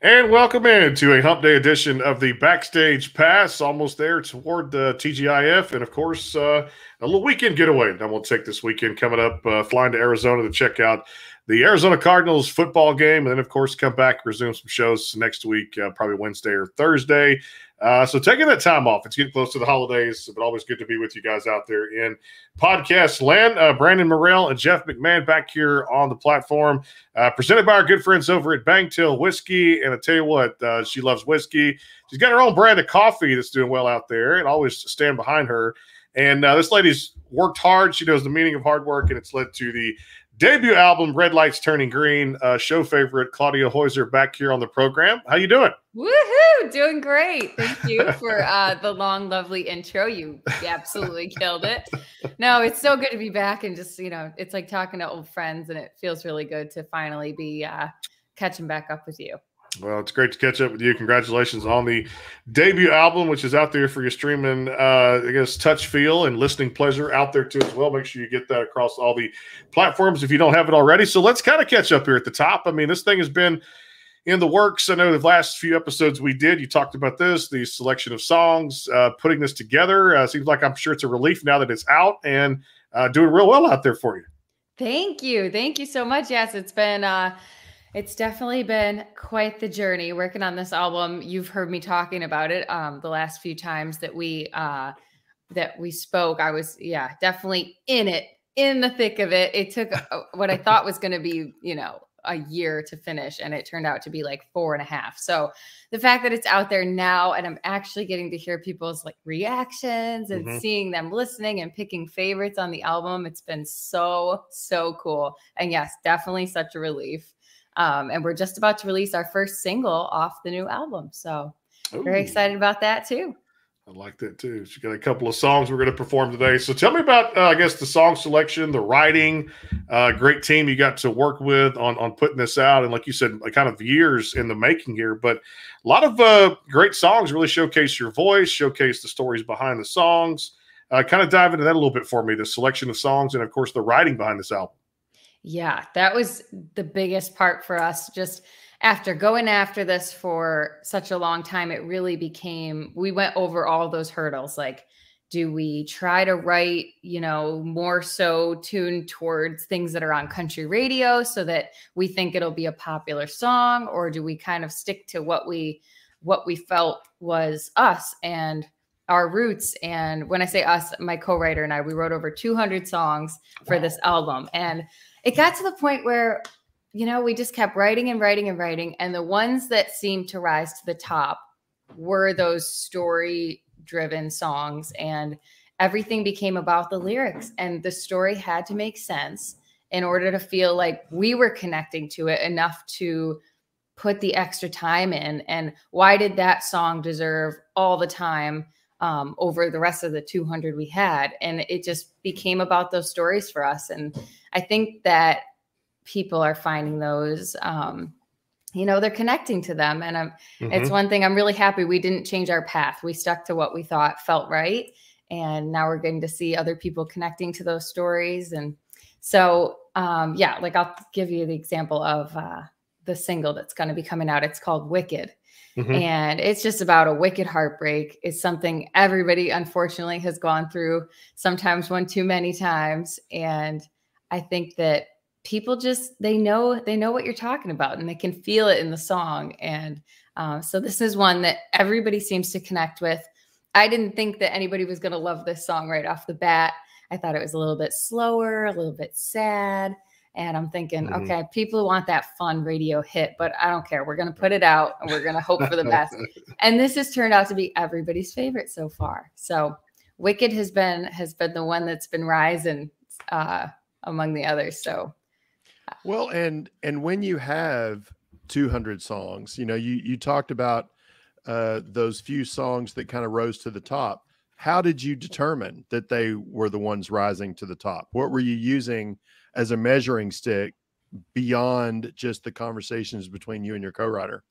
And welcome in to a hump day edition of the Backstage Pass. Almost there toward the TGIF. And of course, uh, a little weekend getaway that we'll take this weekend coming up, uh, flying to Arizona to check out the Arizona Cardinals football game. And then, of course, come back, resume some shows next week, uh, probably Wednesday or Thursday. Uh, so taking that time off, it's getting close to the holidays, but always good to be with you guys out there in podcast land. Uh, Brandon Morrell and Jeff McMahon back here on the platform, uh, presented by our good friends over at Bangtail Whiskey. And I tell you what, uh, she loves whiskey. She's got her own brand of coffee that's doing well out there, and always stand behind her. And uh, this lady's worked hard. She knows the meaning of hard work, and it's led to the debut album red lights turning green uh, show favorite claudia hoyser back here on the program. How you doing? Woohoo! Doing great. Thank you for uh, the long lovely intro. You absolutely killed it. No it's so good to be back and just you know it's like talking to old friends and it feels really good to finally be uh, catching back up with you well, it's great to catch up with you. Congratulations on the debut album, which is out there for your streaming, uh, I guess, touch feel and listening pleasure out there too as well. Make sure you get that across all the platforms if you don't have it already. So let's kind of catch up here at the top. I mean, this thing has been in the works. I know the last few episodes we did, you talked about this, the selection of songs, uh, putting this together. Uh, seems like I'm sure it's a relief now that it's out and uh, doing real well out there for you. Thank you. Thank you so much. Yes, it's been uh, it's definitely been quite the journey working on this album. You've heard me talking about it um, the last few times that we uh, that we spoke. I was yeah definitely in it, in the thick of it. It took uh, what I thought was going to be you know a year to finish, and it turned out to be like four and a half. So the fact that it's out there now, and I'm actually getting to hear people's like reactions and mm-hmm. seeing them listening and picking favorites on the album, it's been so so cool. And yes, definitely such a relief. Um, and we're just about to release our first single off the new album. So Ooh. very excited about that too. I like that too. She got a couple of songs we're going to perform today. So tell me about, uh, I guess, the song selection, the writing. Uh, great team you got to work with on on putting this out, and like you said, kind of years in the making here. But a lot of uh, great songs really showcase your voice, showcase the stories behind the songs. Uh, kind of dive into that a little bit for me. The selection of songs, and of course, the writing behind this album. Yeah, that was the biggest part for us. Just after going after this for such a long time, it really became, we went over all those hurdles. Like, do we try to write, you know, more so tuned towards things that are on country radio so that we think it'll be a popular song? Or do we kind of stick to what we, what we felt was us and our roots and when i say us my co-writer and i we wrote over 200 songs for this album and it got to the point where you know we just kept writing and writing and writing and the ones that seemed to rise to the top were those story driven songs and everything became about the lyrics and the story had to make sense in order to feel like we were connecting to it enough to put the extra time in and why did that song deserve all the time um, over the rest of the 200 we had and it just became about those stories for us and I think that people are finding those um, you know they're connecting to them and I'm mm-hmm. it's one thing I'm really happy we didn't change our path. We stuck to what we thought felt right and now we're getting to see other people connecting to those stories and so um, yeah, like I'll give you the example of uh, the single that's going to be coming out. It's called Wicked. Mm-hmm. And it's just about a wicked heartbreak. It's something everybody unfortunately has gone through, sometimes one too many times. And I think that people just they know they know what you're talking about and they can feel it in the song. And um, so this is one that everybody seems to connect with. I didn't think that anybody was going to love this song right off the bat. I thought it was a little bit slower, a little bit sad. And I'm thinking, mm-hmm. okay, people want that fun radio hit, but I don't care. We're going to put it out and we're going to hope for the best. and this has turned out to be everybody's favorite so far. So Wicked has been has been the one that's been rising uh, among the others. So, well, and and when you have 200 songs, you know, you you talked about uh, those few songs that kind of rose to the top. How did you determine that they were the ones rising to the top? What were you using as a measuring stick beyond just the conversations between you and your co-writer?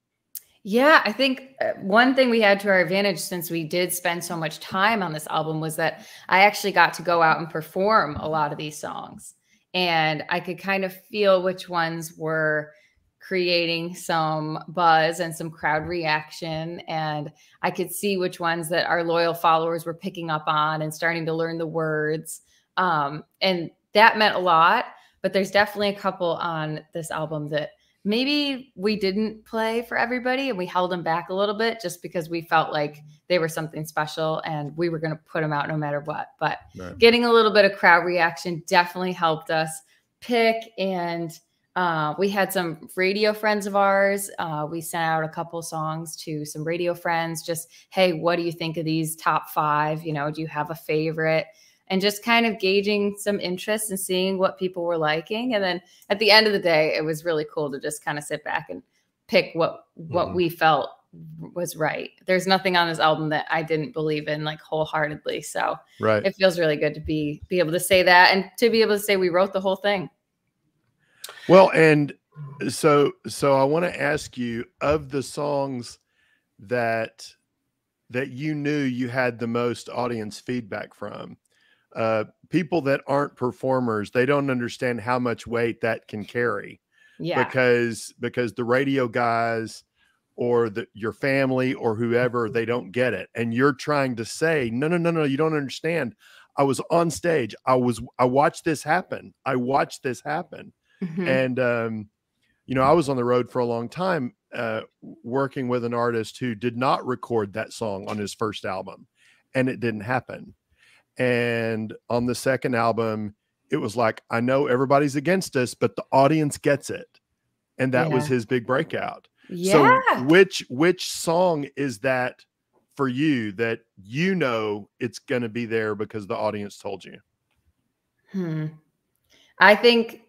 Yeah, I think uh, one thing we had to our advantage since we did spend so much time on this album was that I actually got to go out and perform a lot of these songs and I could kind of feel which ones were creating some buzz and some crowd reaction. And I could see which ones that our loyal followers were picking up on and starting to learn the words. Um, and that meant a lot. But there's definitely a couple on this album that maybe we didn't play for everybody and we held them back a little bit just because we felt like they were something special and we were going to put them out no matter what. But right. getting a little bit of crowd reaction definitely helped us pick and uh, we had some radio friends of ours. Uh, we sent out a couple songs to some radio friends. Just, hey, what do you think of these top five? You know, do you have a favorite? And just kind of gauging some interest and seeing what people were liking. And then at the end of the day, it was really cool to just kind of sit back and pick what what mm. we felt was right. There's nothing on this album that I didn't believe in like wholeheartedly. So right. it feels really good to be be able to say that and to be able to say we wrote the whole thing. Well, and so so I want to ask you of the songs that that you knew you had the most audience feedback from. Uh, people that aren't performers, they don't understand how much weight that can carry. Yeah. Because because the radio guys or the, your family or whoever they don't get it and you're trying to say no no no no you don't understand i was on stage i was i watched this happen i watched this happen Mm-hmm. And um, you know, I was on the road for a long time uh, working with an artist who did not record that song on his first album, and it didn't happen. And on the second album, it was like, I know everybody's against us, but the audience gets it. And that yeah. was his big breakout. Yeah. So which which song is that for you that you know it's going to be there because the audience told you? Hmm. I think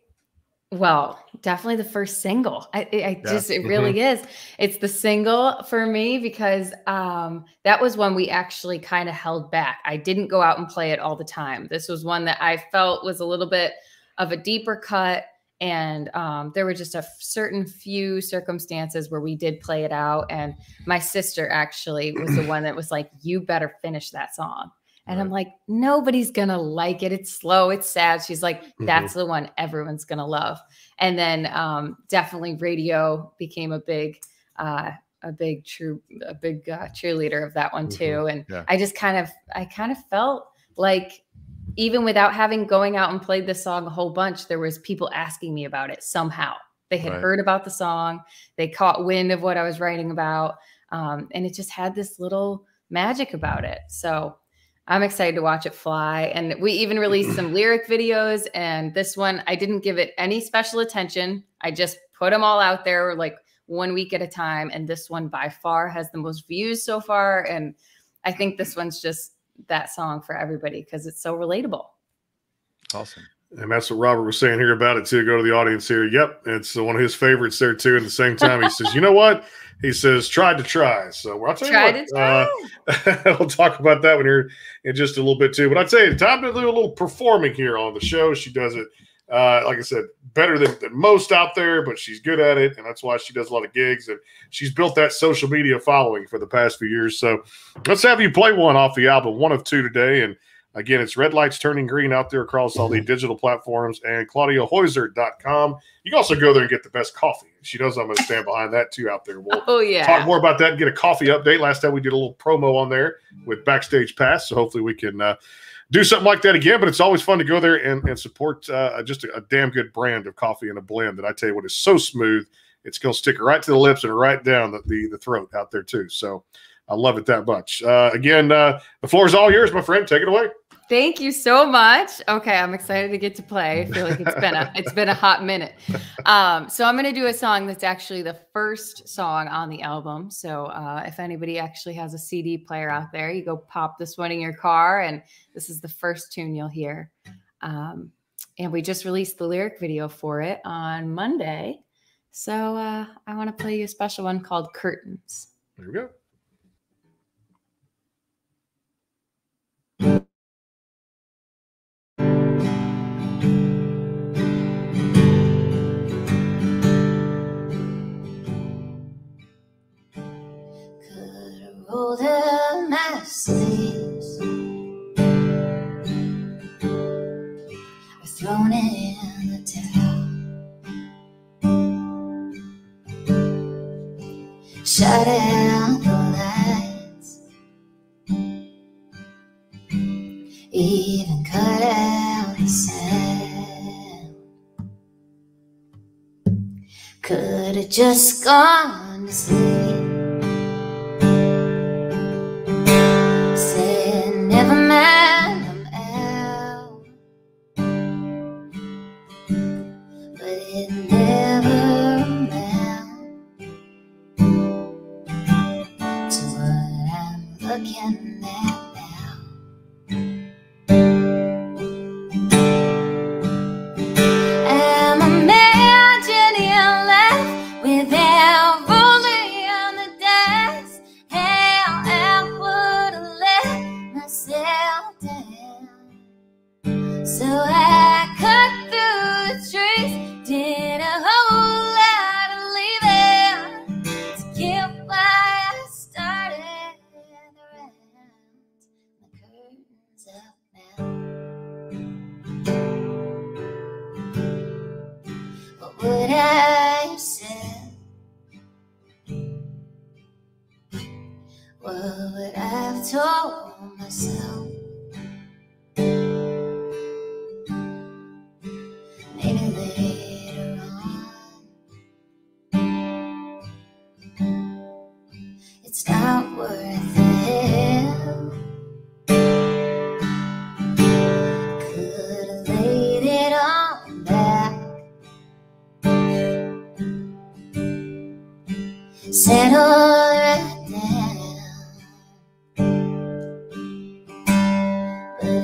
well, definitely the first single. I, I yeah. just, it really mm-hmm. is. It's the single for me because um, that was one we actually kind of held back. I didn't go out and play it all the time. This was one that I felt was a little bit of a deeper cut. And um, there were just a certain few circumstances where we did play it out. And my sister actually was the one that was like, you better finish that song. And right. I'm like, nobody's gonna like it. It's slow, it's sad. She's like, mm-hmm. that's mm-hmm. the one everyone's gonna love. And then um, definitely radio became a big, uh, a big true, a big uh, cheerleader of that one too. Mm-hmm. And yeah. I just kind of, I kind of felt like even without having going out and played the song a whole bunch, there was people asking me about it somehow. They had right. heard about the song, they caught wind of what I was writing about, um, and it just had this little magic about it. So I'm excited to watch it fly. And we even released some lyric videos. And this one, I didn't give it any special attention. I just put them all out there like one week at a time. And this one by far has the most views so far. And I think this one's just that song for everybody because it's so relatable. Awesome. And that's what Robert was saying here about it too. Go to the audience here. Yep, it's one of his favorites there too. At the same time, he says, "You know what?" He says, "Tried to try." So I'll tell Tried you what. Uh, we'll talk about that one here in just a little bit too. But I'd say time to do a little performing here on the show. She does it, uh, like I said, better than, than most out there, but she's good at it, and that's why she does a lot of gigs. And she's built that social media following for the past few years. So let's have you play one off the album, one of two today, and Again, it's red lights turning green out there across all the mm-hmm. digital platforms and ClaudiaHoyser.com. You can also go there and get the best coffee. She knows I'm going to stand behind that too out there. We'll oh, yeah. talk more about that and get a coffee update. Last time we did a little promo on there with Backstage Pass. So hopefully we can uh, do something like that again. But it's always fun to go there and, and support uh, just a, a damn good brand of coffee and a blend that I tell you what is so smooth. It's going to stick right to the lips and right down the, the, the throat out there too. So I love it that much. Uh, again, uh, the floor is all yours, my friend. Take it away. Thank you so much. Okay, I'm excited to get to play. I feel like it's been a it's been a hot minute. Um, so I'm going to do a song that's actually the first song on the album. So uh, if anybody actually has a CD player out there, you go pop this one in your car, and this is the first tune you'll hear. Um, and we just released the lyric video for it on Monday. So uh, I want to play you a special one called Curtains. There we go. in my sleeves or thrown in the towel. Shut out the lights, even cut out the sound. Could have just gone to sleep.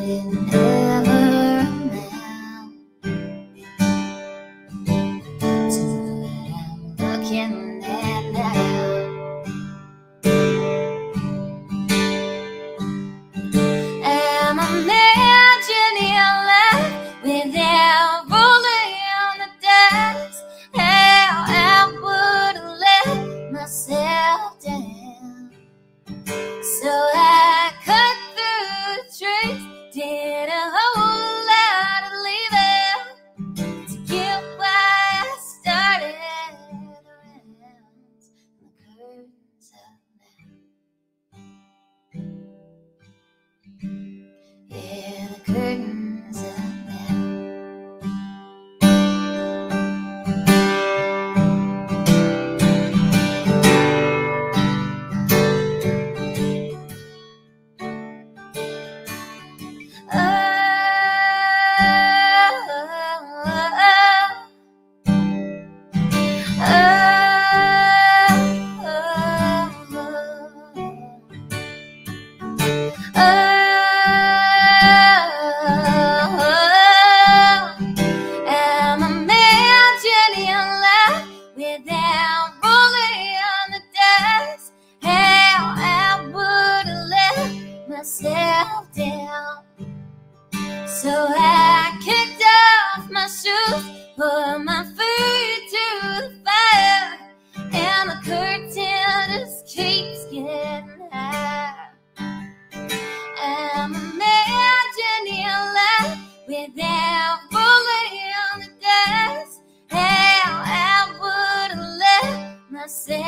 in heaven. say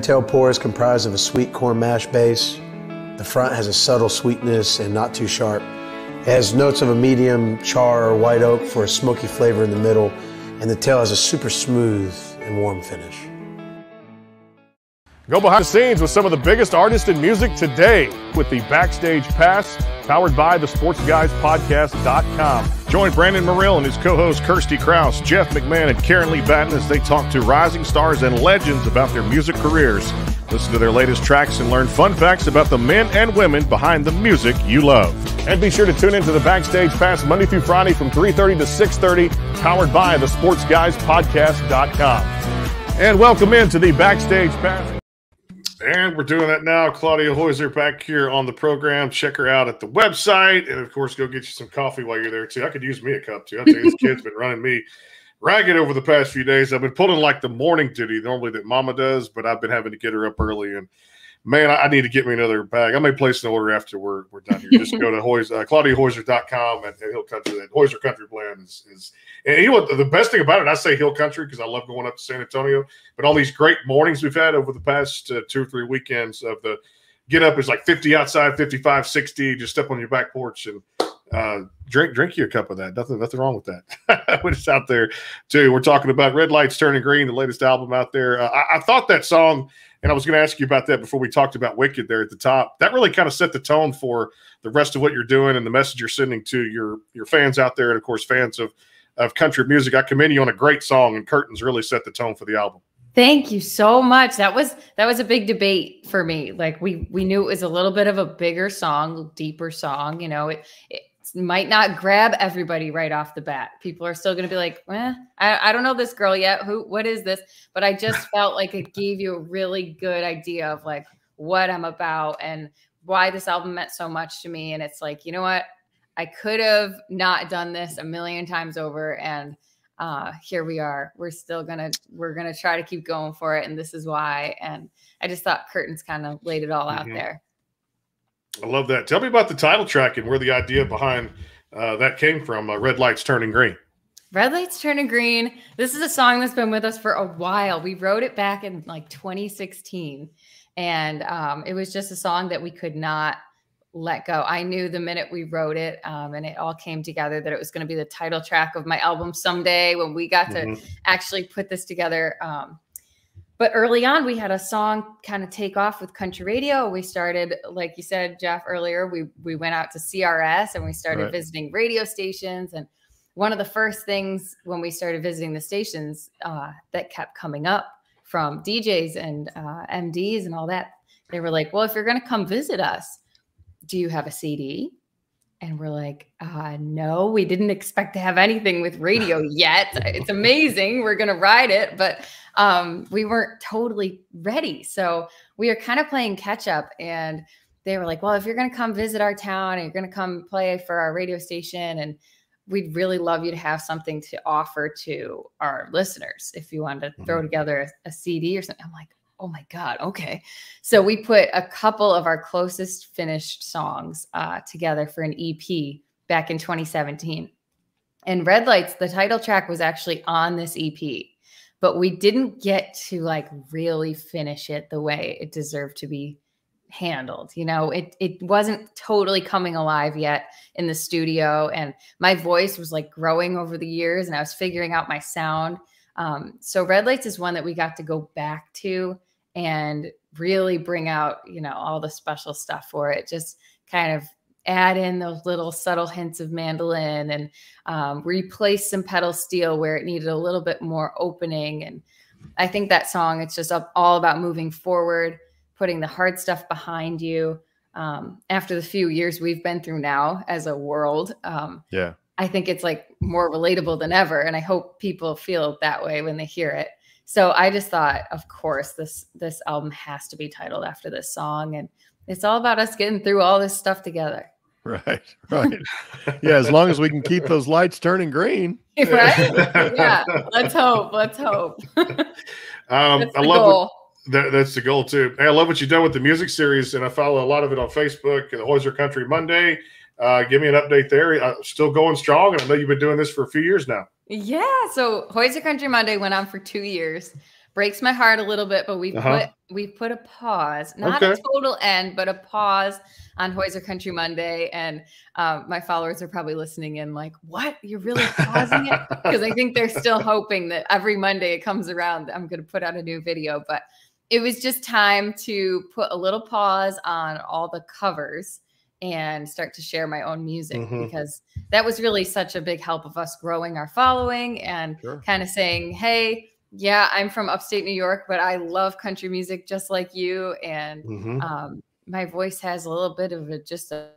Tail pour is comprised of a sweet corn mash base. The front has a subtle sweetness and not too sharp. It has notes of a medium char or white oak for a smoky flavor in the middle, and the tail has a super smooth and warm finish. Go behind the scenes with some of the biggest artists in music today with the Backstage Pass, powered by the sportsguyspodcast.com. Join Brandon Morrill and his co host Kirsty Kraus, Jeff McMahon, and Karen Lee Batten as they talk to rising stars and legends about their music careers. Listen to their latest tracks and learn fun facts about the men and women behind the music you love. And be sure to tune in to the Backstage Pass Monday through Friday from 3.30 to 6.30, powered by the sportsguyspodcast.com. And welcome into the Backstage Pass. And we're doing that now. Claudia Hoyser back here on the program. Check her out at the website. And of course, go get you some coffee while you're there, too. I could use me a cup, too. I you, this kid's been running me ragged over the past few days. I've been pulling like the morning duty normally that mama does, but I've been having to get her up early. And man, I, need to get me another bag. I may place an order after we're, we're done here. Just go to Hoyes, uh, ClaudiaHoyser.com and, and Hill Country. That Hoyser Country Blend is, is, and you know what? The best thing about it, I say Hill Country because I love going up to San Antonio, but all these great mornings we've had over the past uh, two or three weekends of the get up is like 50 outside, 55, 60, just step on your back porch and uh, drink drink you a cup of that. Nothing nothing wrong with that. when it's out there too. We're talking about Red Lights Turning Green, the latest album out there. Uh, I, I, thought that song, and I was going to ask you about that before we talked about Wicked there at the top. That really kind of set the tone for the rest of what you're doing and the message you're sending to your your fans out there, and of course fans of of country music. I commend you on a great song, and Curtains really set the tone for the album. Thank you so much. That was that was a big debate for me. Like we we knew it was a little bit of a bigger song, deeper song. You know, it, it might not grab everybody right off the bat. People are still going to be like, eh, I, I don't know this girl yet. Who, what is this? But I just felt like it gave you a really good idea of like what I'm about and why this album meant so much to me. And it's like, you know what? I could have not done this a million times over. And uh, here we are. We're still gonna, we're gonna try to keep going for it. And this is why. And I just thought curtains kind of laid it all mm-hmm. out there. I love that. Tell me about the title track and where the idea behind uh, that came from. Uh, Red Lights Turning Green. Red Lights Turning Green. This is a song that's been with us for a while. We wrote it back in like 2016, and um, it was just a song that we could not let go. I knew the minute we wrote it, um, and it all came together that it was going to be the title track of my album someday when we got mm-hmm. to actually put this together. Um, but early on we had a song kind of take off with country radio. We started like you said jeff earlier we we went out to crs and we started right. visiting radio stations. And one of the first things when we started visiting the stations uh, that kept coming up from djs and uh, mds and all that they were like well if you're going to come visit us do you have a cd and we're like, uh, no, we didn't expect to have anything with radio yet. it's amazing. We're going to ride it. But um, we weren't totally ready. So we were kind of playing catch up. And they were like, well, if you're going to come visit our town and you're going to come play for our radio station, and we'd really love you to have something to offer to our listeners if you wanted to throw together a, a CD or something. I'm like, oh my god okay. So we put a couple of our closest finished songs uh, together for an ep back in 2017 and red lights the title track was actually on this ep but we didn't get to like really finish it the way it deserved to be handled you know? It it wasn't totally coming alive yet in the studio and my voice was like growing over the years and i was figuring out my sound. Um, so red lights is one that we got to go back to and really bring out you know all the special stuff for it just kind of add in those little subtle hints of mandolin and um, replace some pedal steel where it needed a little bit more opening. And I think that song, it's just all about moving forward, putting the hard stuff behind you. Um, after the few years we've been through now as a world, um, yeah, I think it's like more relatable than ever. And I hope people feel that way when they hear it. So I just thought, of course, this this album has to be titled after this song, and it's all about us getting through all this stuff together. Right, right. Yeah, as long as we can keep those lights turning green. Right? Yeah. Let's hope. Let's hope. um, I love what, that, that's the goal too. Hey, I love what you've done with the music series, and I follow a lot of it on Facebook. The Hoyser Country Monday. Uh, give me an update there. Uh, still going strong, and I know you've been doing this for a few years now. Yeah. So Hoyser Country Monday went on for two years breaks my heart a little bit, but we've uh-huh. put we've put a pause, not okay. a total end, but a pause on Hoyser Country Monday. And um, my followers are probably listening in, like, "What? You're really pausing it?" Because I think they're still hoping that every Monday it comes around, I'm going to put out a new video. But it was just time to put a little pause on all the covers and start to share my own music mm-hmm. because that was really such a big help of us growing our following and sure. kind of saying, "Hey." yeah, I'm from upstate New York, but I love country music just like you. And Mhm. um, my voice has a little bit of a just a.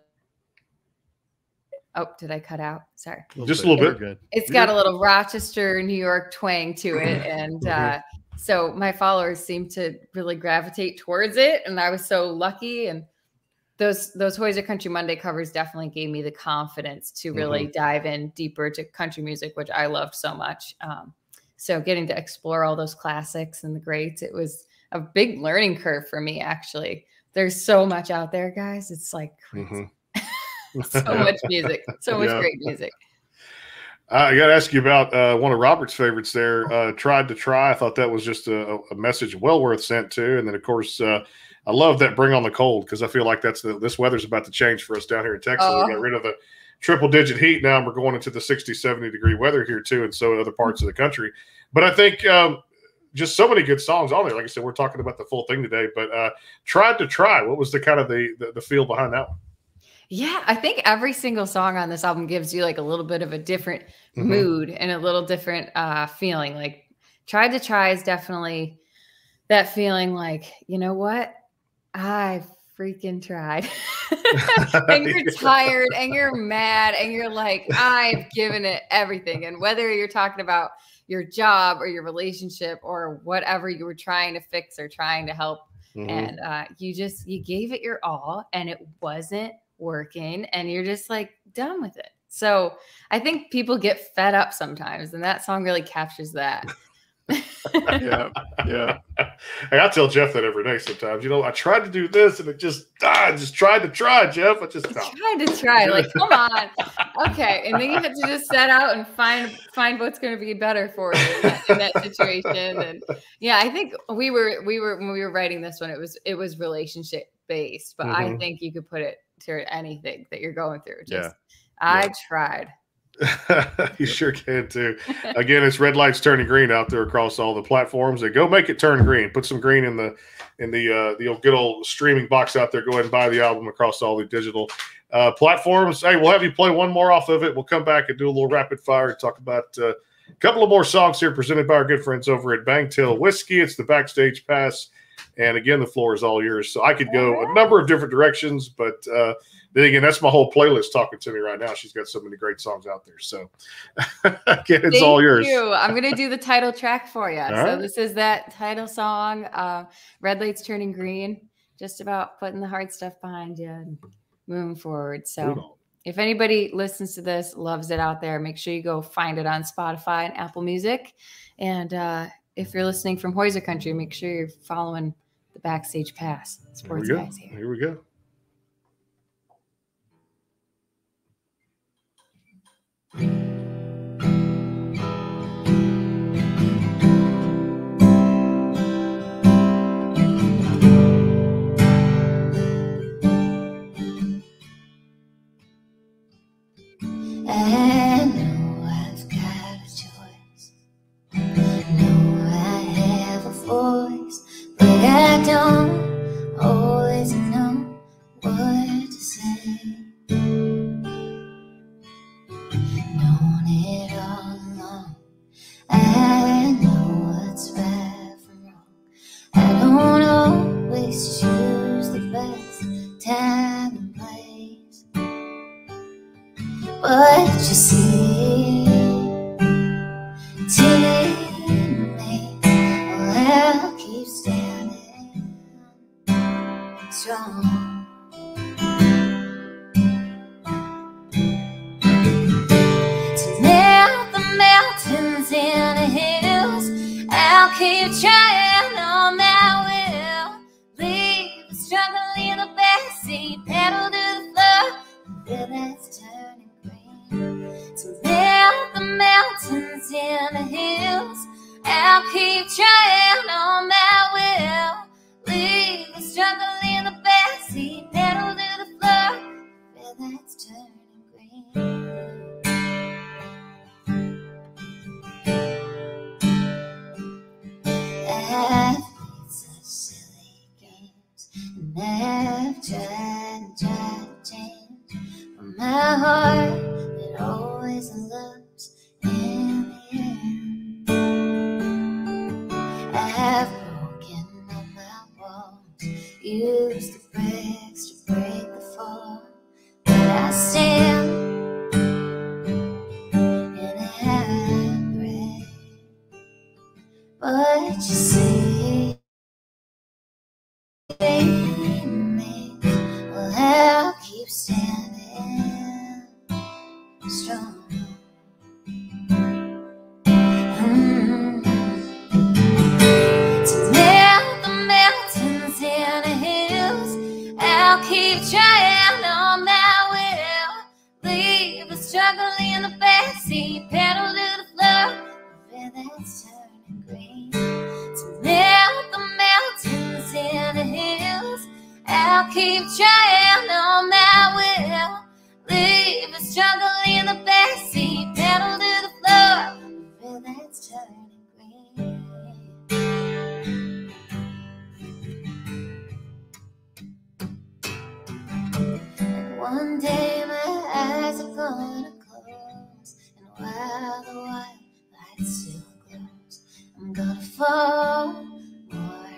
Oh, did I cut out? Sorry. Just a little You're bit. Good. It's You're- got a little Rochester, New York twang to it. And Mhm. uh, so my followers seem to really gravitate towards it. And I was so lucky. And those those Hoyser Country Monday covers definitely gave me the confidence to really dive in deeper to country music, which I loved so much. Um, so getting to explore all those classics and the greats, it was a big learning curve for me, actually. There's so much out there, guys. It's like crazy. Mhm. so much music, so much Yeah. great music. I got to ask you about uh, one of Robert's favorites there. Uh, Tried to try. I thought that was just a, a message well worth sent to. And then, of course, uh, I love that Bring on the Cold because I feel like that's the, this weather's about to change for us down here in Texas. Oh. We got rid of the triple digit heat now, and we're going into the 60, 70 degree weather here too, and so in other parts of the country. But I think um, just so many good songs on there. Like I said, we're talking about the full thing today, but uh, Tried to Try. What was the kind of the, the, the feel behind that one? Yeah, I think every single song on this album gives you like a little bit of a different Mhm. mood and a little different uh feeling. Like tried to try is definitely that feeling like, you know what? I freaking tried. and you're tired and you're mad and you're like, I've given it everything. And whether you're talking about your job or your relationship or whatever you were trying to fix or trying to help Mhm. and uh, you just you gave it your all and it wasn't working and you're just like done with it so i think people get fed up sometimes and that song really captures that Yeah. Yeah. Hey, I tell Jeff that every day sometimes. You know, I tried to do this and it just, ah, I just tried to try, Jeff. I just, I tried to try like come on okay and then you have to just set out and find find what's going to be better for you in that, in that situation and yeah i think we were we were when we were writing this one it was it was relationship based but i Mhm. think you could put it to anything that you're going through Yeah. just i Yeah. tried you sure can too. Again, it's red lights turning green out there across all the platforms. And go make it turn green. Put some green in the in the uh, the old, good old streaming box out there. Go ahead and buy the album across all the digital uh, platforms. Hey, we'll have you play one more off of it. We'll come back and do a little rapid fire and talk about uh, a couple of more songs here presented by our good friends over at Bangtail Whiskey. It's the backstage pass. And again, the floor is all yours. So I could go a number of different directions, but uh, then again, that's my whole playlist talking to me right now. She's got so many great songs out there. So again, it's all yours. you. I'm gonna do the title track for you. so right. this is that title song, uh, "Red Lights Turning Green." Just about putting the hard stuff behind you and moving forward. So if anybody listens to this, loves it out there, make sure you go find it on Spotify and Apple Music. And uh, if you're listening from Hoyser Country, make sure you're following the Backstage Pass Sports. Guys here. Here we go. I But you see, I'll keep trying on my will. Leave the struggle in the backseat, pedal to the floor, where that's turning green. To melt the mountains and the hills, I'll keep trying on my will. Leave the struggle in the backseat, pedal to one day my eyes are gonna close, and while the white light still glows, I'm gonna fall more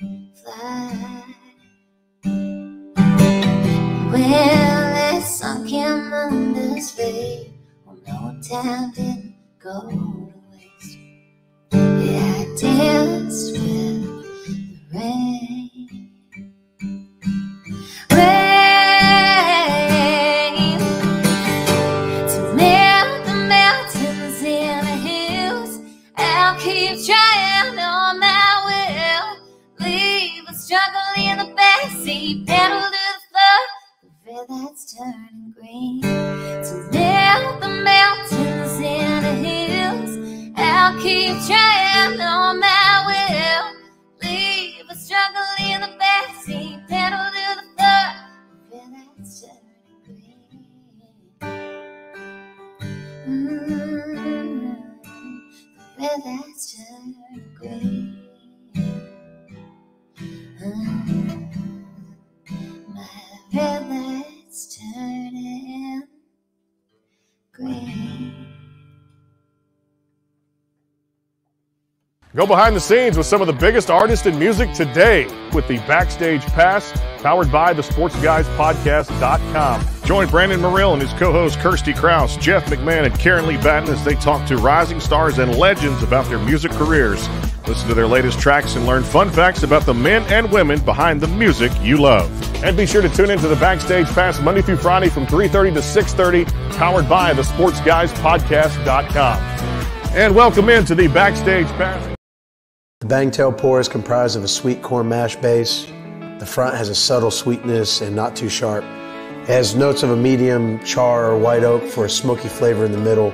than fly. When it's sunk in wonders fade, well, no time didn't go to waste. Yeah, I danced with the. Rain pedal to the floor, the red that's turning green. To melt the mountains and the hills. I'll keep trying on my will. Leave the struggle in the backseat, pedal to the floor, the red that's turning green. Mm, the red that's turning green. Go behind the scenes with some of the biggest artists in music today with the Backstage Pass, powered by the SportsGuysPodcast.com. Join Brandon Morrill and his co-host Kirsty Kraus, Jeff McMahon, and Karen Lee Batten as they talk to rising stars and legends about their music careers. Listen to their latest tracks and learn fun facts about the men and women behind the music you love. And be sure to tune into the Backstage Pass Monday through Friday from 3.30 to 6.30, powered by the SportsGuysPodcast.com. And welcome into the Backstage Pass. The Bangtail pour is comprised of a sweet corn mash base. The front has a subtle sweetness and not too sharp. It has notes of a medium char or white oak for a smoky flavor in the middle,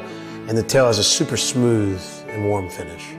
and the tail has a super smooth and warm finish.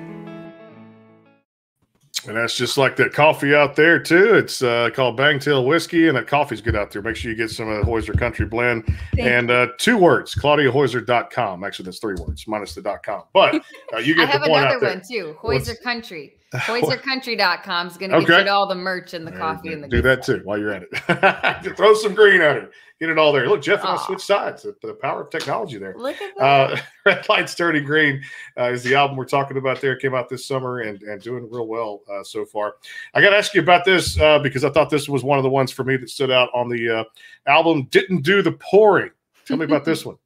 And that's just like that coffee out there too. It's uh, called Bangtail Whiskey, and that coffee's good out there. Make sure you get some of the Hoyser Country Blend. Thank and uh, two words, ClaudiaHoyser.com. Actually, that's three words minus the dot .com. But uh, you I get have the point another out there. one too. What's- Hoyser Country. HoyserCountry.com is going to get Okay. you to all the merch and the coffee and the Do good that too while you're at it. Throw some green at it. Get it all there. Look, Jeff and I Aw. switched sides. The, the power of technology there. Look at that. Uh, Red Lights Turning Green uh, is the album we're talking about there. Came out this summer and, and doing real well uh, so far. I got to ask you about this uh, because I thought this was one of the ones for me that stood out on the uh, album. Didn't do the pouring. Tell me about this one.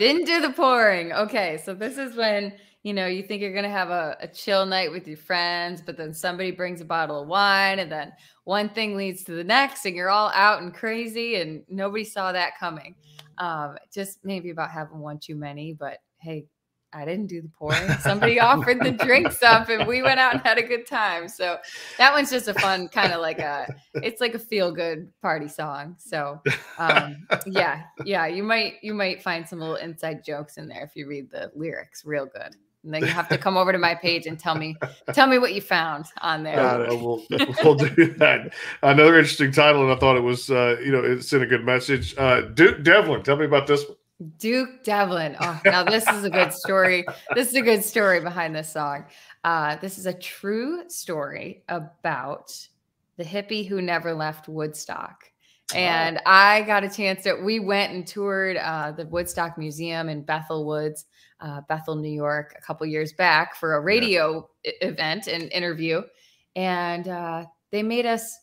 Didn't do the pouring. Okay, so this is when you know you think you're gonna have a, a chill night with your friends, but then somebody brings a bottle of wine, and then one thing leads to the next, and you're all out and crazy, and nobody saw that coming. Um, just maybe about having one too many, but hey, I didn't do the pouring. Somebody offered the drinks up, and we went out and had a good time. So that one's just a fun kind of like a it's like a feel good party song. So um, yeah, yeah, you might you might find some little inside jokes in there if you read the lyrics real good. And then you have to come over to my page and tell me tell me what you found on there. Uh, we'll, we'll do that. Another interesting title, and I thought it was, uh, you know, it sent a good message. Uh, Duke Devlin, tell me about this one. Duke Devlin. Oh, now this is a good story. This is a good story behind this song. Uh, this is a true story about the hippie who never left Woodstock. And I got a chance that we went and toured uh, the Woodstock Museum in Bethel Woods uh, Bethel, New York, a couple years back for a radio e- event and interview, and uh, they made us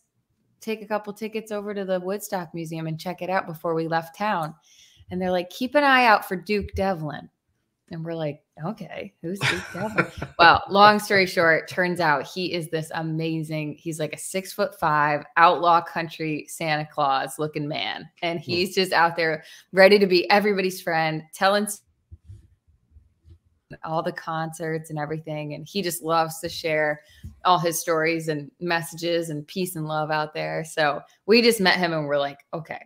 take a couple tickets over to the Woodstock Museum and check it out before we left town. And they're like, keep an eye out for Duke Devlin. And we're like, okay, who's Duke Devlin? well, long story short, turns out he is this amazing, he's like a six foot five outlaw country Santa Claus looking man. And he's just out there ready to be everybody's friend, telling all the concerts and everything. And he just loves to share all his stories and messages and peace and love out there. So we just met him and we're like, okay,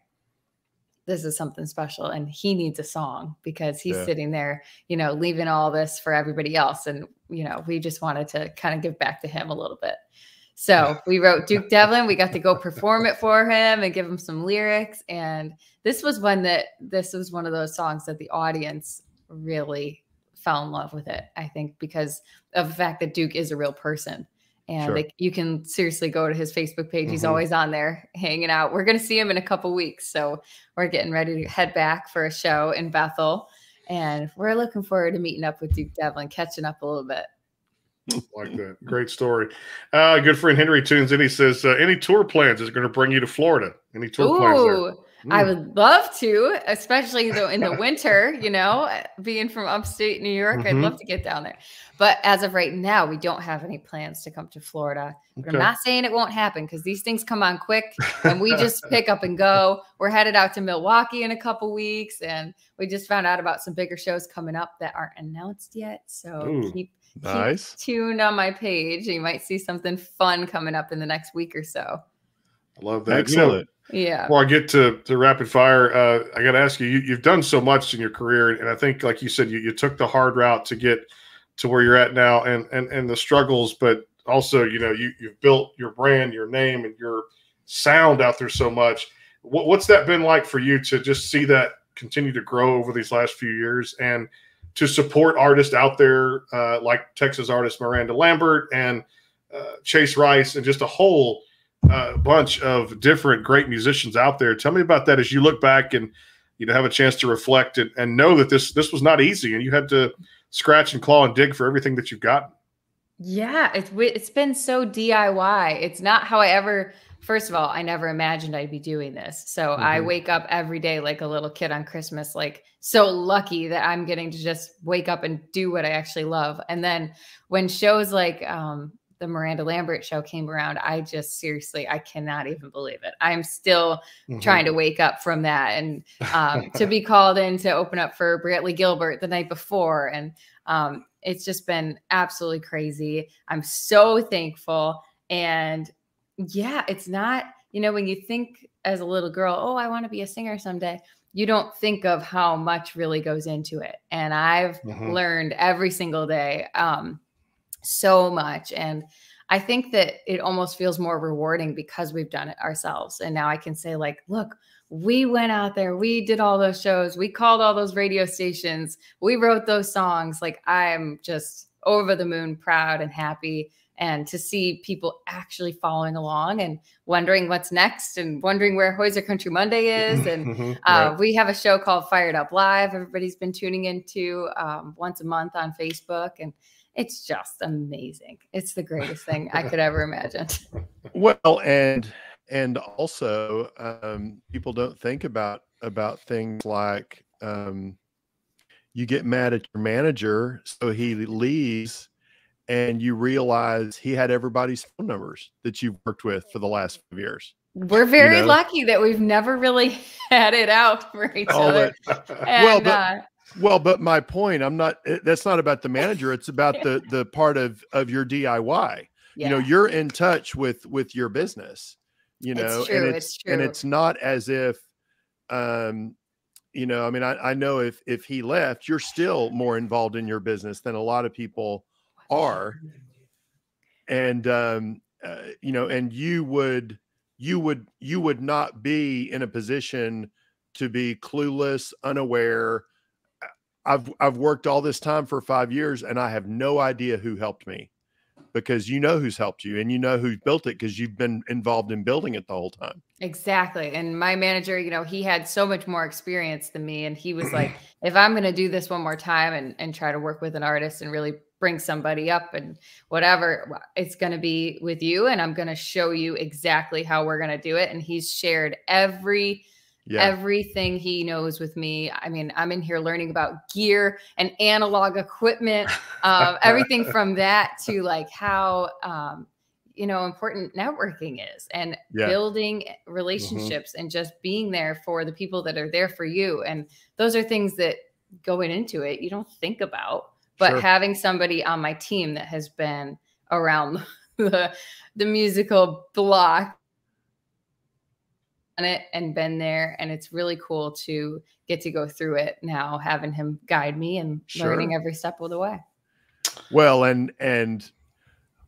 this is something special. And he needs a song because he's Yeah. sitting there, you know, leaving all this for everybody else. And, you know, we just wanted to kind of give back to him a little bit. So we wrote Duke Devlin. We got to go perform it for him and give him some lyrics. And this was one that this was one of those songs that the audience really fell in love with it. I think because of the fact that Duke is a real person. And Sure. like you can seriously go to his Facebook page. He's Mhm. always on there hanging out. We're going to see him in a couple weeks. So we're getting ready to head back for a show in Bethel. And we're looking forward to meeting up with Duke Devlin, catching up a little bit. like that. Great story. Uh, good friend Henry tunes in. He says, uh, "Any tour plans is going to bring you to Florida? Any tour plans there?" Ooh, I Mm. would love to, especially though in the winter, you know, uh, being from upstate New York, I'd Mhm. love to get down there. But as of right now, we don't have any plans to come to Florida. But I'm not saying it won't happen because these things come on quick and we just pick up and go. We're headed out to Milwaukee in a couple weeks and we just found out about some bigger shows coming up that aren't announced yet. So Ooh. keep, keep tuned on my page. You might see something fun coming up in the next week or so. I love that. You know, Excellent. Yeah. Well, I get to, to rapid fire, uh, I got to ask you, you, you've done so much in your career. And I think, like you said, you, you took the hard route to get to where you're at now and, and, and the struggles, but also, you know, you, you've built your brand, your name, and your sound out there so much. What, what's that been like for you to just see that continue to grow over these last few years and to support artists out there uh, like Texas artist Miranda Lambert and uh, Chase Rice and just a whole uh, bunch of different great musicians out there. Tell me about that as you look back and you know have a chance to reflect and, and know that this this was not easy and you had to scratch and claw and dig for everything that you've gotten. Yeah, it's it's been so DIY. It's not how I ever. First of all, I never imagined I'd be doing this. So I Mhm. wake up every day like a little kid on Christmas, like so lucky that I'm getting to just wake up and do what I actually love. And then when shows like um, the Miranda Lambert show came around, I just seriously, I cannot even believe it. I'm still trying to wake up from that and um, to be called in to open up for Brantley Gilbert the night before. And um, it's just been absolutely crazy. I'm so thankful. And yeah, it's not, you know, when you think as a little girl, oh, I want to be a singer someday, you don't think of how much really goes into it. And I've Mhm. learned every single day um, so much. And I think that it almost feels more rewarding because we've done it ourselves. And now I can say, like, look, we went out there, we did all those shows, we called all those radio stations, we wrote those songs. Like, I'm just over the moon proud and happy. And to see people actually following along and wondering what's next and wondering where Hoyser Country Monday is. And Mhm. uh, we have a show called Fired Up Live. Everybody's been tuning into um, once a month on Facebook, and it's just amazing. It's the greatest thing I could ever imagine. Well, and and also um, people don't think about about things like um, you get mad at your manager, so he leaves, and you realize he had everybody's phone numbers that you've worked with for the last five years. We're very know? lucky that we've never really had it out for each All other. that- And, Well, but- uh, Well, but my point, I'm not. eh, That's not about the manager. It's about the the part of of your DIY. yeah, you know you're in touch with with your business you It's know true, and it's it's and it's not as if um you know i mean I, I know if if he left you're still more involved in your business than a lot of people are and um uh, you know and you would you would you would not be in a position to be clueless unaware i've i've worked all this time for 5 years and i have no idea who helped me because you know who's helped you and you know who's built it because you've been involved in building it the whole time. Exactly. And my manager, you know, he had so much more experience than me. And he was like, if I'm going to do this one more time and, and try to work with an artist and really bring somebody up and whatever, it's going to be with you. And I'm going to show you exactly how we're going to do it. And he's shared every Yeah. everything he knows with me. I mean, I'm in here learning about gear and analog equipment, um, everything from that to like how, um, you know, important networking is and Yeah. building relationships and just being there for the people that are there for you. And those are things that going into it, you don't think about, but Sure. having somebody on my team that has been around the, the musical block it and been there and it's really cool to get to go through it now having him guide me and learning every step of the way. Well, and and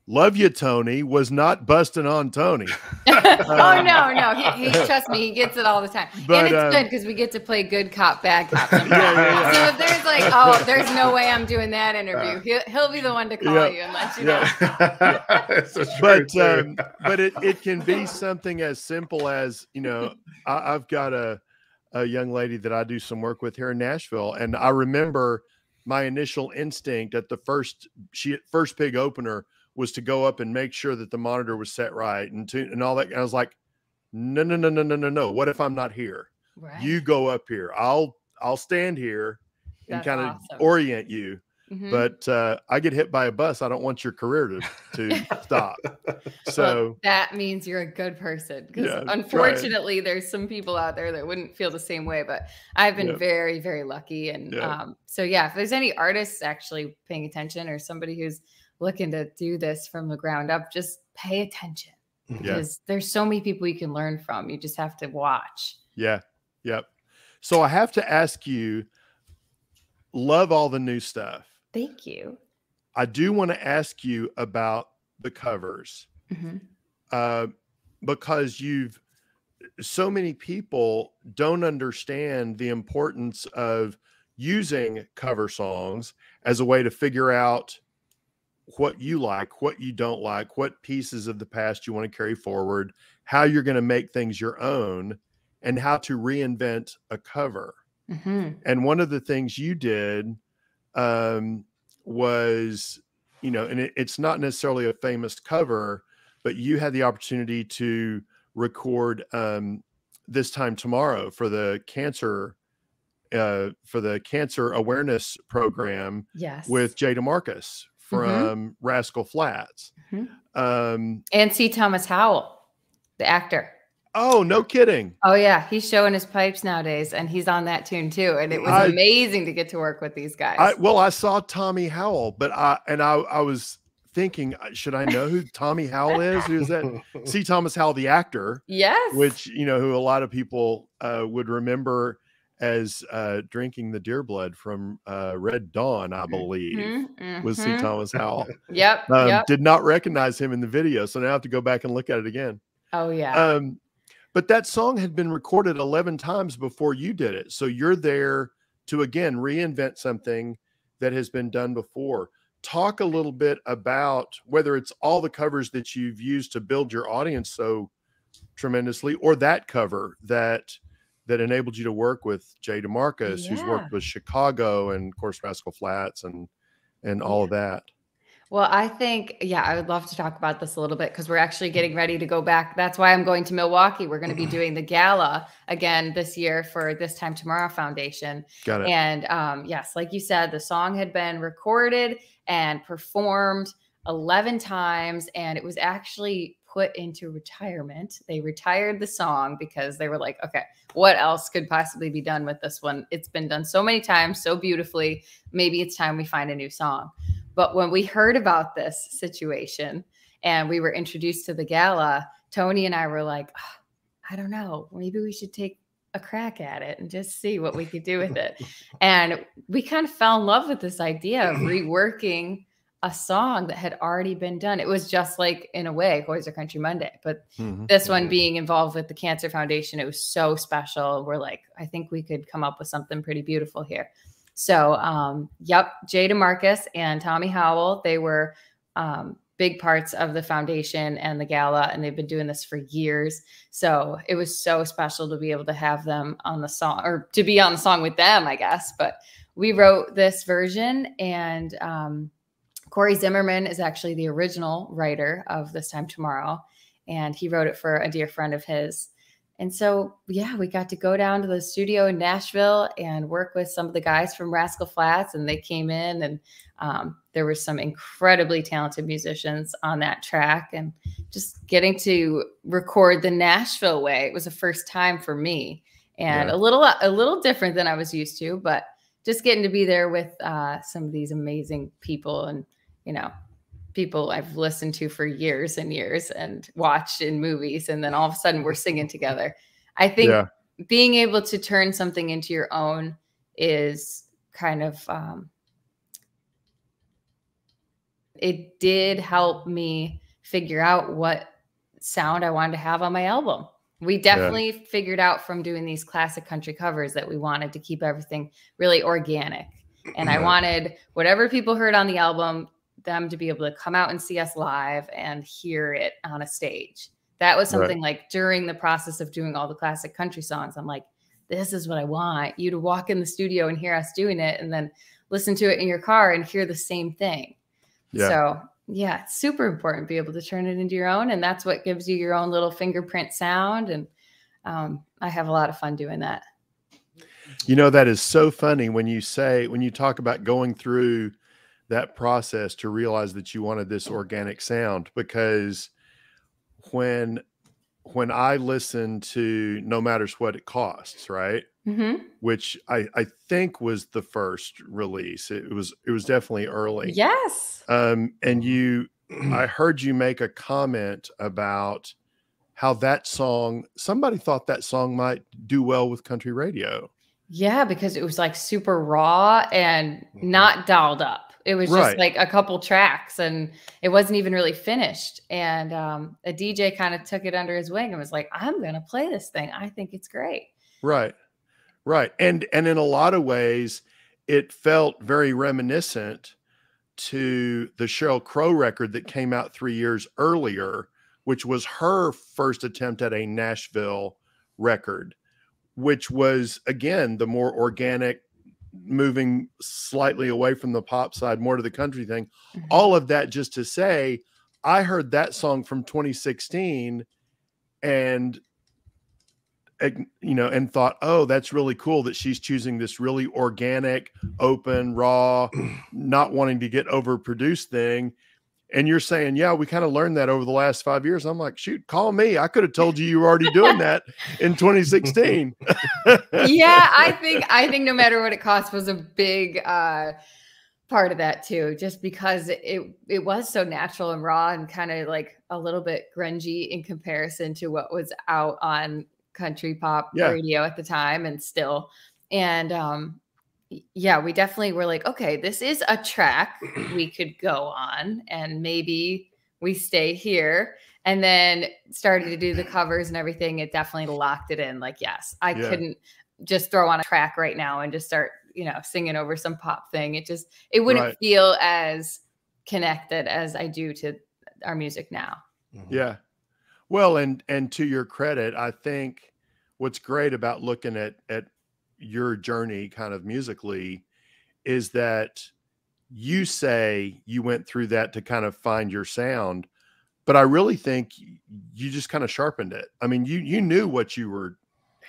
love you, Tony was not busting on Tony. oh no no he, he trust me he gets it all the time But, and it's uh, good because we get to play good cop bad cop sometimes. yeah, so if there's like oh there's no way i'm doing that interview he'll, he'll be the one to call Yeah. you and let you know Yeah. It's a true but um, but it, it can be something as simple as you know I, i've got a, a young lady that i do some work with here in nashville and i remember my initial instinct at the first she first pig opener was to go up and make sure that the monitor was set right and to and all that and i was like no no no no no no no what if i'm not here right you go up here i'll i'll stand here and kind of awesome. orient you Mhm. but uh, I get hit by a bus. I don't want your career to to stop. Well, So that means you're a good person because Yeah, unfortunately there's some people out there that wouldn't feel the same way but i've been Yeah. very very lucky and Yeah. um, so yeah if there's any artists actually paying attention or somebody who's looking to do this from the ground up just pay attention yeah, because there's so many people you can learn from you just have to watch yeah, yep. So I have to ask you. Love all the new stuff. thank you I do want to ask you about the covers Mhm. uh, because you've so many people don't understand the importance of using cover songs as a way to figure out what you like, what you don't like, what pieces of the past you want to carry forward, how you're going to make things your own, and how to reinvent a cover. Mhm. And one of the things you did um, was, you know, and it, it's not necessarily a famous cover, but you had the opportunity to record um, this time tomorrow for the cancer uh, for the cancer awareness program yes with Jay DeMarcus from Rascal Flatts. Mhm. Um, and C. Thomas Howell the actor oh, no kidding! Oh yeah, he's showing his pipes nowadays, and he's on that tune too. And it was I- amazing to get to work with these guys. I, well, I saw Tommy Howell, but I and I, I was thinking, uh, should I know who Tommy Howell is? Who's that? C. Thomas Howell, the actor, yes, which you know, who a lot of people uh, would remember as uh, drinking the deer blood from uh, Red Dawn, I believe, Mhm, was C. mhm. Thomas Howell. Yep, Um, yep. Did not recognize him in the video, so now I have to go back and look at it again. Oh yeah. Um, but that song had been recorded 11 times before you did it. So you're there to again reinvent something that has been done before. Talk a little bit about whether it's all the covers that you've used to build your audience so tremendously, or that cover that that enabled you to work with Jay DeMarcus, who's worked with Chicago and of course Rascal Flatts and and all of that. Well, I think, yeah, I would love to talk about this a little bit because we're actually getting ready to go back. That's why I'm going to Milwaukee. We're going to be doing the gala again this year for This Time Tomorrow Foundation. Got it. And um, yes, like you said, the song had been recorded and performed 11 times, and it was actually put into retirement. They retired the song because they were like, okay, what else could possibly be done with this one? It's been done so many times, so beautifully. Maybe it's time we find a new song. But when we heard about this situation and we were introduced to the gala, Tony and I were like, "Ah, I don't know, maybe we should take a crack at it and just see what we could do with it. and we kind of fell in love with this idea of reworking a song that had already been done. It was just like, in a way, Hoyser Country Monday, but Mhm. this one Mhm. being involved with the Cancer Foundation, it was so special. We're like, I think we could come up with something pretty beautiful here. So, um, yep, Jay DeMarcus and Tommy Howell, they were um, big parts of the foundation and the gala, and they've been doing this for years. So it was so special to be able to have them on the song or to be on the song with them, I guess. But we wrote this version, and um, Corey Zimmerman is actually the original writer of This Time Tomorrow, and he wrote it for a dear friend of his. And so, yeah, we got to go down to the studio in Nashville and work with some of the guys from Rascal Flatts, and they came in, and um, there were some incredibly talented musicians on that track. And just getting to record the Nashville way, it was a first time for me, and Yeah. a little a little different than I was used to, but just getting to be there with uh, some of these amazing people, and you know, people I've listened to for years and years and watched in movies, and then all of a sudden we're singing together. I think Yeah. being able to turn something into your own is kind of um, it did help me figure out what sound I wanted to have on my album. We definitely figured out from doing these classic country covers that we wanted to keep everything really organic. And I wanted whatever people heard on the album, them to be able to come out and see us live and hear it on a stage. That was Right. something like during the process of doing all the classic country songs, I'm like, this is what I want you to walk in the studio and hear us doing it and then listen to it in your car and hear the same thing. Yeah. So, yeah, it's super important to be able to turn it into your own. And that's what gives you your own little fingerprint sound. And um, I have a lot of fun doing that. You know, that is so funny when you say, when you talk about going through that process to realize that you wanted this organic sound because when when I listen to No Matters What It Costs, right? Mm-hmm. Which I, I think was the first release. It was it was definitely early. Yes. Um, and you I heard you make a comment about how that song somebody thought that song might do well with country radio. Yeah, because it was like super raw and Mhm. not dialed up. It was Right. just like a couple tracks and it wasn't even really finished. And um, a DJ kind of took it under his wing and was like, I'm going to play this thing. I think it's great. Right. Right. And and in a lot of ways it felt very reminiscent to the Sheryl Crow record that came out 3 years earlier, which was her first attempt at a Nashville record, which was again the more organic moving slightly away from the pop side more to the country thing. Mhm. All of that just to say I heard that song from 2016 and you know and thought oh that's really cool that she's choosing this really organic open raw not wanting to get overproduced thing and you're saying yeah we kind of learned that over the last five years i'm like shoot call me i could have told you you were already doing that in 2016 yeah, I think I think no matter what it costs was a big uh part of that too, just because it it was so natural and raw and kind of like a little bit grungy in comparison to what was out on country pop Yeah. radio at the time and still. And um yeah, we definitely were like, okay, this is a track we could go on and maybe we stay here and then started to do the covers and everything it definitely locked it in like yes i Yeah. couldn't just throw on a track right now and just start you know singing over some pop thing it just it wouldn't Right. feel as connected as i do to our music now mm-hmm. Yeah. Well, and and to your credit, I think what's great about looking at at your journey kind of musically is that you say you went through that to kind of find your sound, but I really think you just kind of sharpened it. I mean, you you knew what you were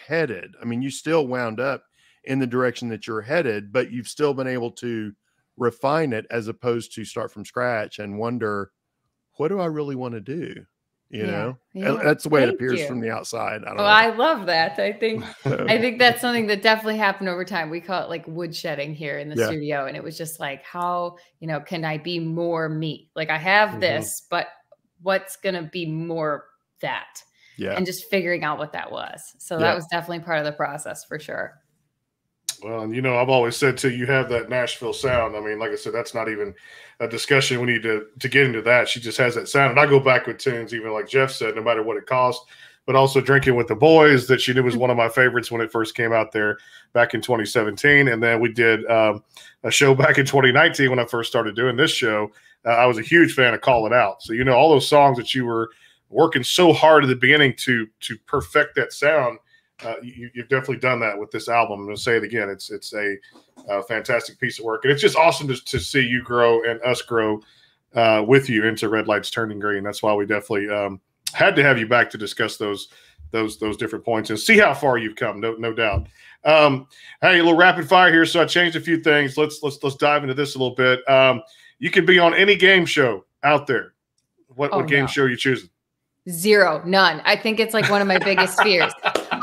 headed. I mean, you still wound up in the direction that you're headed, but you've still been able to refine it as opposed to start from scratch and wonder what do I really want to do? You Yeah, know, yeah. That's the way it appears you. from the outside. I don't well know. i love that i think I think that's something that definitely happened over time. We call it like woodshedding here in the Yeah. studio. And it was just like, how, you know, can I be more me? Like I have Mhm. this, but what's going to be more that? yeah. And just figuring out what that was. So that was definitely part of the process for sure. Well, and you know, I've always said too, you have that Nashville sound. I mean, like I said, that's not even a discussion. We need to to get into that. She just has that sound, and I go back with tunes, even like Jeff said, no matter what it costs. But also drinking with the boys that she knew was one of my favorites when it first came out there back in 2017, and then we did um, a show back in 2019 when I first started doing this show. uh, I was a huge fan of Call It Out. So you know all those songs that you were working so hard at the beginning to to perfect that sound. Uh, you, you've definitely done that with this album. I'm going to say it again. It's it's a, uh fantastic piece of work, and it's just awesome to, to see you grow and us grow uh, with you into Red Lights Turning Green. That's why we definitely um, had to have you back to discuss those those those different points and see how far you've come. No no doubt. Um, hey, a little rapid fire here. So I changed a few things. Let's let's let's dive into this a little bit. Um, you can be on any game show out there. What Oh, what game no. show are you choosing? Zero, none. I think it's like one of my biggest fears.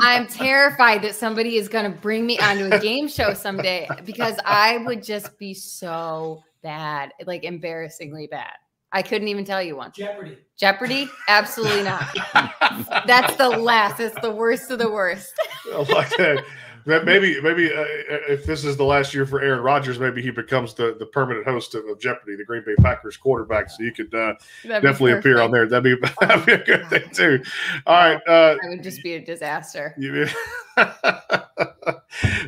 I'm terrified that somebody is going to bring me onto a game show someday because I would just be so bad, like embarrassingly bad. I couldn't even tell you one. Jeopardy. Jeopardy? Absolutely not. That's the last. It's the worst of the worst. I like that. That maybe maybe uh, if this is the last year for Aaron Rodgers, maybe he becomes the, the permanent host of, of Jeopardy, the Green Bay Packers quarterback. So you could uh, definitely appear on there. That'd be that'd be a good thing too. All right. Uh, I would just be a disaster. you,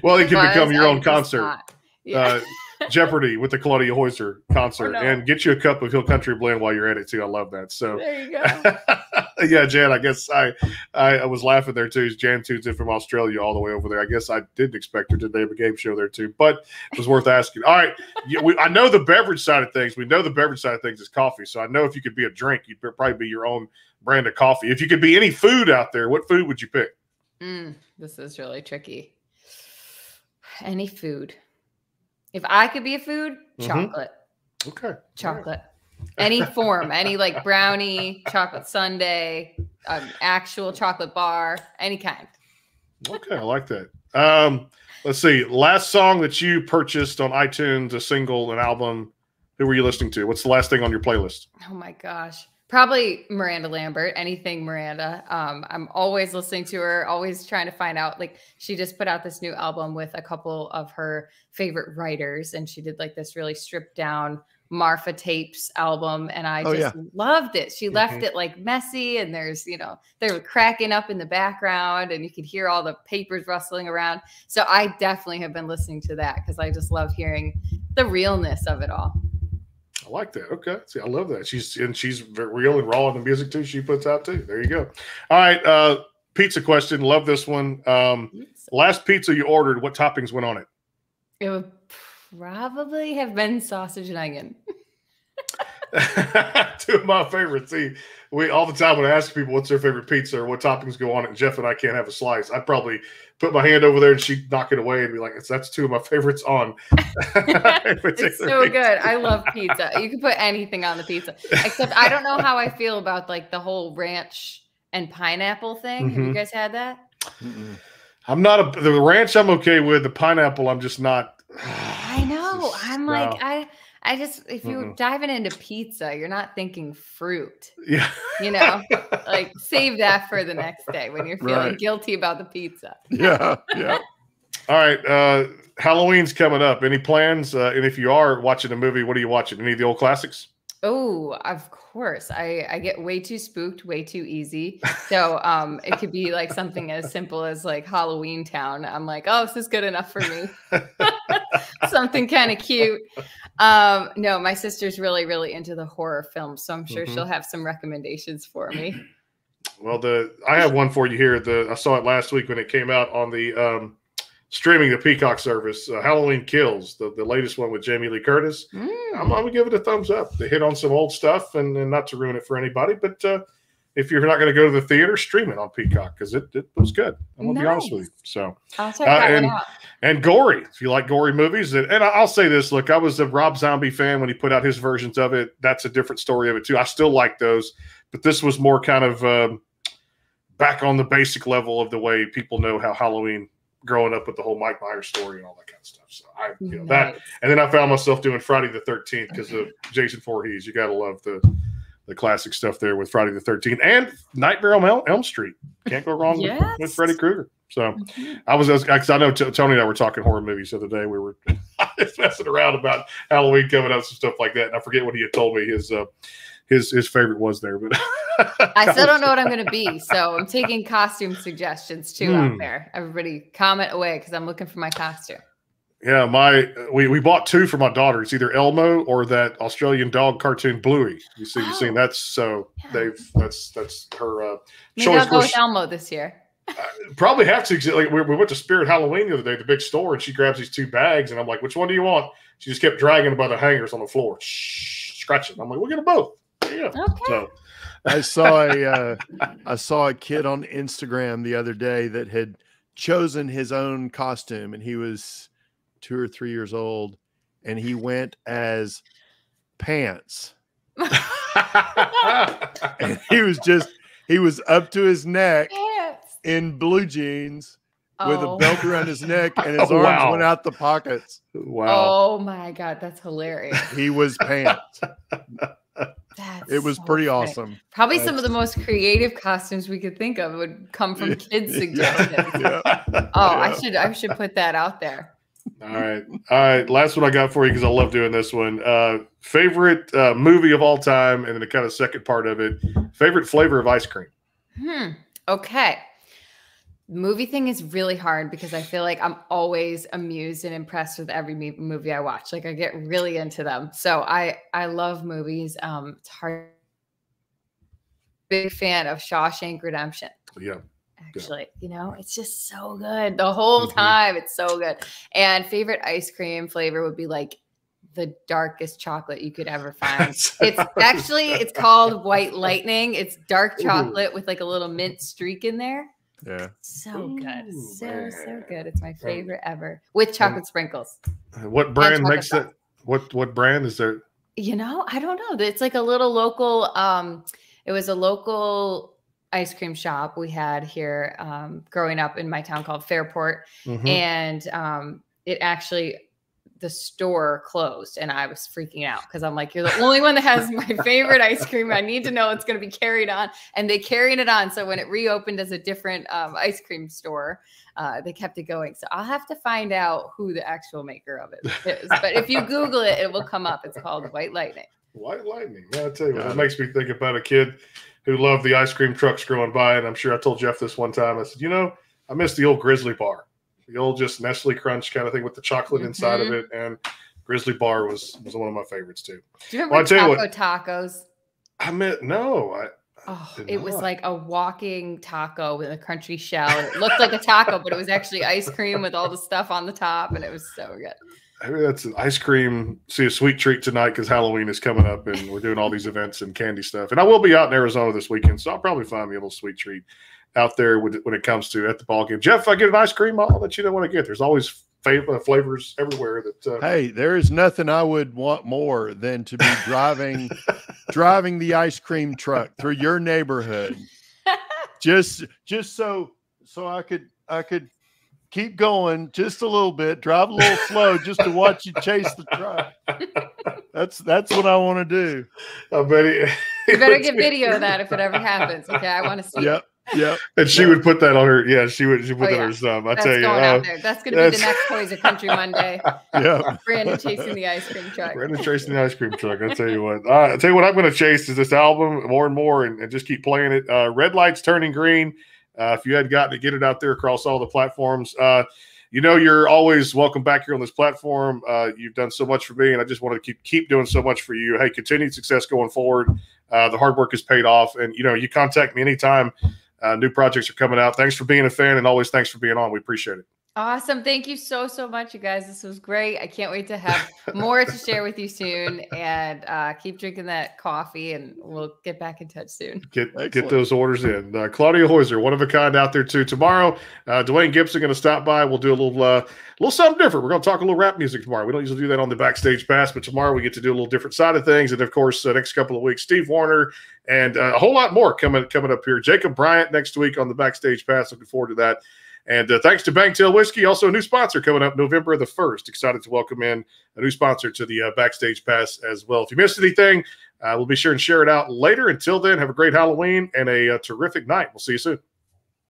well, it can become your own concert. Yeah. Uh, Jeopardy with the Claudia Hoyser concert, no. and get you a cup of Hill Country Blend while you're at it too. I love that. So. there you go. yeah, Jan. I guess I, I I was laughing there too. Jan tunes in from Australia all the way over there. I guess I didn't expect her to name a game show there too, but it was worth asking. All right, yeah, we, I know the beverage side of things. We know the beverage side of things is coffee. So I know if you could be a drink, you'd probably be your own brand of coffee. If you could be any food out there, what food would you pick? Mm, this is really tricky. Any food. If I could be a food, Mhm. chocolate. Okay, chocolate any form any like brownie chocolate sundae um, actual chocolate bar any kind Okay, I like that. Um, let's see. Last song that you purchased on iTunes, a single, an album. Who were you listening to? What's the last thing on your playlist? oh my gosh probably miranda lambert anything miranda um, i'm always listening to her always trying to find out like she just put out this new album with a couple of her favorite writers and she did like this really stripped down marfa tapes album and i Oh, just loved it she left Mhm. it like messy and there's you know they were cracking up in the background and you could hear all the papers rustling around so i definitely have been listening to that because i just love hearing the realness of it all I like that. Okay. See, I love that. She's and she's very real and raw in the music too. She puts out too. There you go. All right. Uh pizza question. Love this one. Um last pizza you ordered, what toppings went on it? It would probably have been sausage and onion. Two of my favorites. See, we all the time when I ask people what's their favorite pizza or what toppings go on it, and Jeff and I can't have a slice. I'd probably put my hand over there and she'd knock it away and be like, "That's two of my favorites on." It's so good. I love pizza. You can put anything on the pizza, except I don't know how I feel about like the whole ranch and pineapple thing. Have you Mhm. guys had that? Mm-mm. I'm not a the ranch. I'm okay with the pineapple. I'm just not. I know. I'm like, No. I, I just if you're Mm-mm. diving into pizza, you're not thinking fruit. yeah. You know, like save that for the next day when you're feeling Right. guilty about the pizza. Yeah, yeah. All right. Uh, Halloween's coming up. Any plans? Uh, and if you are watching a movie, what are you watching? Any of the old classics? Oh, of course. I I get way too spooked, way too easy. So um it could be like something as simple as like Halloween Town. I'm like, "Oh, this is good enough for me." something kind of cute. Um no, my sister's really really into the horror films, so I'm sure Mhm. she'll have some recommendations for me. Well, the I have one for you here. The I saw it last week when it came out on the um, streaming the Peacock service. Uh, Halloween Kills, the, the latest one with Jamie Lee Curtis. I'm, Mm. I'm gonna give it a thumbs up. They hit on some old stuff, and, and not to ruin it for anybody, but uh, if you're not going to go to the theater, stream it on Peacock because it, it was good. I'm gonna be honest with you. So. I'll check Uh, that and- out. and gory. If you like gory movies, and, and I'll say this: look, I was a Rob Zombie fan when he put out his versions of it. That's a different story of it too. I still like those, but this was more kind of um, back on the basic level of the way people know how Halloween growing up with the whole Mike Myers story and all that kind of stuff. So I, you know, that, and then I found myself doing Friday the Thirteenth because of Jason Voorhees. You got to love the the classic stuff there with Friday the Thirteenth and Nightmare on Elm, Elm Street. Can't go wrong with, with Freddy Krueger. So. Mhm. I was because I know T- Tony and I were talking horror movies the other day. We were just messing around about Halloween coming up and stuff like that. And I forget what he had told me his uh, his his favorite was there, but I still don't know what I'm going to be, so I'm taking costume suggestions too out Hmm. there. Everybody comment away because I'm looking for my costume. Yeah, my we, we bought two for my daughter. It's either Elmo or that Australian dog cartoon Bluey. You see, you Oh. seen that's so Yeah. they've that's that's her uh, Maybe choice. I'll go with Elmo this year. probably have to. Like we, we went to Spirit Halloween the other day, the big store, and she grabs these two bags, and I'm like, "Which one do you want?" She just kept dragging them by the hangers on the floor, shh, scratching. I'm like, "We'll get them both." Yeah. Okay. So I saw a uh, I saw a kid on Instagram the other day that had chosen his own costume, and he was two or three years old, and he went as pants, and he was just he was up to his neck Pants. in blue jeans with Oh. a belt around his neck, and his Oh, arms wow. went out the pockets. wow. Oh my god, that's hilarious. He was pants. That's It was so pretty funny. awesome. Probably some of the most creative costumes we could think of would come from kids' suggestions. Yeah. Oh, I should I should put that out there. All right. All right. Last one I got for you because I love doing this one. Uh, favorite uh, movie of all time, and then the kind of second part of it. Favorite flavor of ice cream. Hmm. Okay. Movie thing is really hard because I feel like I'm always amused and impressed with every movie I watch. Like I get really into them. So I I love movies. Um, it's hard. Big fan of Shawshank Redemption. Yeah. Actually, you know, it's just so good the whole Mhm. time. It's so good. And favorite ice cream flavor would be like the darkest chocolate you could ever find. It's actually it's called White Lightning. It's dark Ooh. chocolate with like a little mint streak in there. Yeah. So good. Ooh, So so man. good. It's my favorite ever. With chocolate sprinkles. What brand chocolate makes it? What what brand is there? You know, I don't know. It's like a little local um it was a local ice cream shop we had here um growing up in my town called Fairport Mhm. and um it actually the store closed and I was freaking out because I'm like, you're the only one that has my favorite ice cream. I need to know it's going to be carried on. And they carried it on. So when it reopened as a different um, ice cream store, uh, they kept it going. So I'll have to find out who the actual maker of it is. But if you Google it, it will come up. It's called White Lightning. White Lightning. Yeah, I tell you what, Got it it. makes me think about a kid who loved the ice cream trucks going by. And I'm sure I told Jeff this one time. I said, you know, I miss the old Grizzly bar, the old just Nestle Crunch kind of thing with the chocolate inside of mm-hmm. it. And Grizzly bar was was one of my favorites too. Do you remember Well, I tell you taco what- tacos? I meant no, I Oh, it was like a walking taco with a crunchy shell. It looked like a taco, but it was actually ice cream with all the stuff on the top, and it was so good. Maybe that's an ice cream. See a sweet treat tonight because Halloween is coming up and we're doing all these events and candy stuff. And I will be out in Arizona this weekend, so I'll probably find me a little sweet treat out there when it, when it comes to at the ball game. Jeff, if I get an ice cream, I'll let you know what I get. There's always fav- uh, flavors everywhere that. Uh, Hey, there is nothing I would want more than to be driving driving the ice cream truck through your neighborhood. Just just so so I could I could keep going just a little bit, drive a little slow just to watch you chase the truck. That's that's what I want to do. I bet he, You better get video of that if it ever happens. Okay, I want to see. it. Yep. Yep. And she would put that on her. Yeah, she would. She put Oh, that yeah. on her stuff. I That's tell you, going uh, out there. That's going to be the next Hoyser Country Monday. yeah, Brandon chasing the ice cream truck. Brandon chasing the ice cream truck. I tell you what. Uh, I tell you what. I'm going to chase is this album more and more, and, and just keep playing it. Uh, Red lights turning green. Uh, if you had gotten to get it out there across all the platforms, uh, you know you're always welcome back here on this platform. Uh, you've done so much for me, and I just want to keep keep doing so much for you. Hey, continued success going forward. Uh, the hard work has paid off, and you know you contact me anytime. Uh, new projects are coming out. Thanks for being a fan, and always thanks for being on. We appreciate it. Awesome. Thank you so, so much, you guys. This was great. I can't wait to have more to share with you soon and uh, keep drinking that coffee and we'll get back in touch soon. Get get those orders in. Uh, Claudia Hoyser, one of a kind out there too. Tomorrow, uh, Dwayne Gibson going to stop by. We'll do a little uh, little something different. We're going to talk a little rap music tomorrow. We don't usually do that on the backstage pass, but tomorrow we get to do a little different side of things. And of course, uh, next couple of weeks, Steve Wariner and uh, a whole lot more coming coming up here. Jacob Bryant next week on the backstage pass. Looking forward to that. And uh, thanks to Bangtail Whiskey, also a new sponsor coming up November the 1st. Excited to welcome in a new sponsor to the uh, Backstage Pass as well. If you missed anything, uh, we'll be sure and share it out later. Until then, have a great Halloween and a, uh terrific night. We'll see you soon.